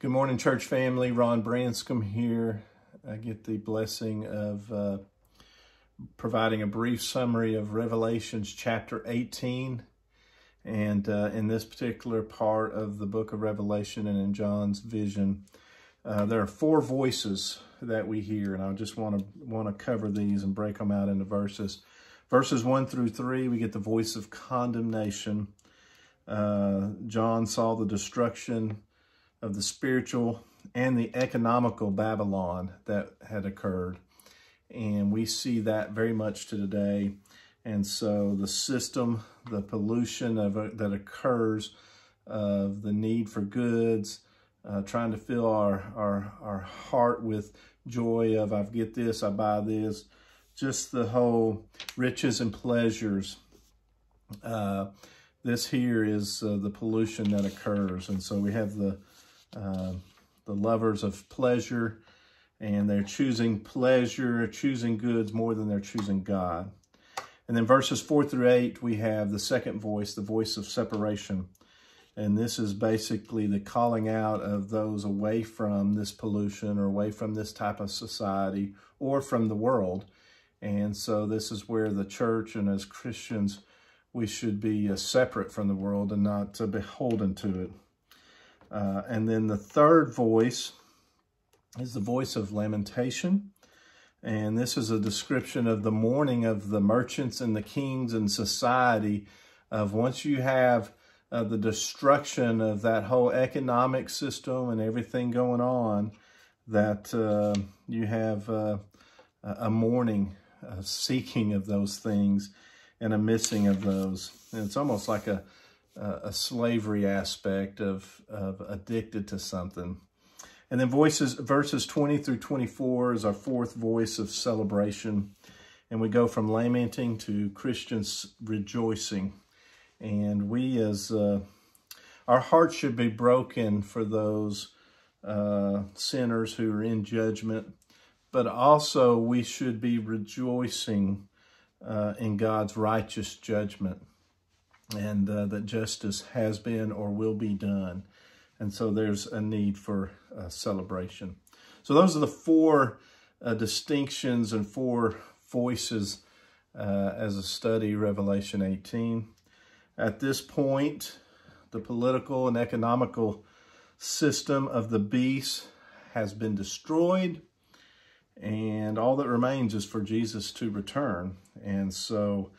Good morning, church family. Ron Branscombe here. I get the blessing of uh, providing a brief summary of Revelations chapter 18. And uh, in this particular part of the book of Revelation and in John's vision, uh, there are four voices that we hear, and I just want to want to cover these and break them out into verses. Verses one through three, we get the voice of condemnation. Uh, John saw the destruction of the spiritual and the economical Babylon that had occurred. And we see that very much to today. And so the system, the pollution of uh, that occurs of the need for goods, uh, trying to fill our, our, our heart with joy of I get this, I buy this, just the whole riches and pleasures. Uh, this here is uh, the pollution that occurs. And so we have the uh, the lovers of pleasure, and they're choosing pleasure, choosing goods more than they're choosing God. And then verses 4 through 8, we have the second voice, the voice of separation. And this is basically the calling out of those away from this pollution or away from this type of society or from the world. And so this is where the church and as Christians, we should be uh, separate from the world and not uh, beholden to it. Uh, and then the third voice is the voice of lamentation. And this is a description of the mourning of the merchants and the kings and society of once you have uh, the destruction of that whole economic system and everything going on, that uh, you have uh, a mourning, a seeking of those things and a missing of those. And it's almost like a, a slavery aspect of, of addicted to something. And then voices, verses 20 through 24 is our fourth voice of celebration. And we go from lamenting to Christians rejoicing. And we as, uh, our hearts should be broken for those uh, sinners who are in judgment. But also we should be rejoicing uh, in God's righteous judgment and uh, that justice has been or will be done. And so there's a need for uh, celebration. So those are the four uh, distinctions and four voices uh, as a study, Revelation 18. At this point, the political and economical system of the beast has been destroyed and all that remains is for Jesus to return. And so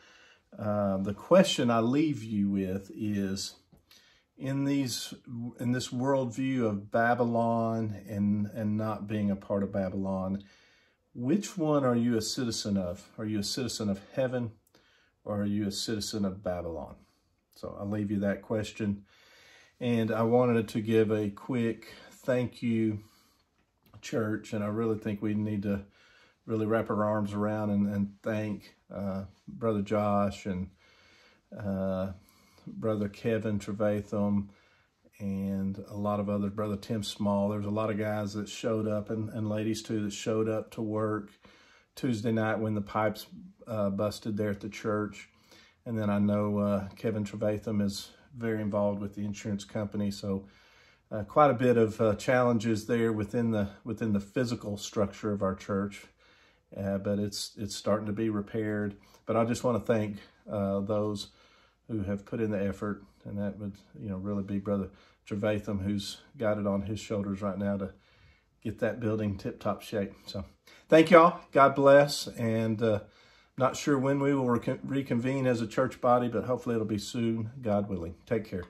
uh, the question I leave you with is, in these in this worldview of Babylon and and not being a part of Babylon, which one are you a citizen of? Are you a citizen of heaven or are you a citizen of Babylon? So I'll leave you that question. And I wanted to give a quick thank you, church, and I really think we need to really wrap our arms around and, and thank uh, Brother Josh and uh, Brother Kevin Trevatham and a lot of others, Brother Tim Small. There's a lot of guys that showed up and, and ladies too that showed up to work Tuesday night when the pipes uh, busted there at the church. And then I know uh, Kevin Trevatham is very involved with the insurance company. So uh, quite a bit of uh, challenges there within the within the physical structure of our church uh, but it's it's starting to be repaired. But I just want to thank uh, those who have put in the effort, and that would you know really be Brother Trevatham, who's got it on his shoulders right now to get that building tip-top shape. So thank y'all. God bless. And uh, not sure when we will reconvene as a church body, but hopefully it'll be soon, God willing. Take care.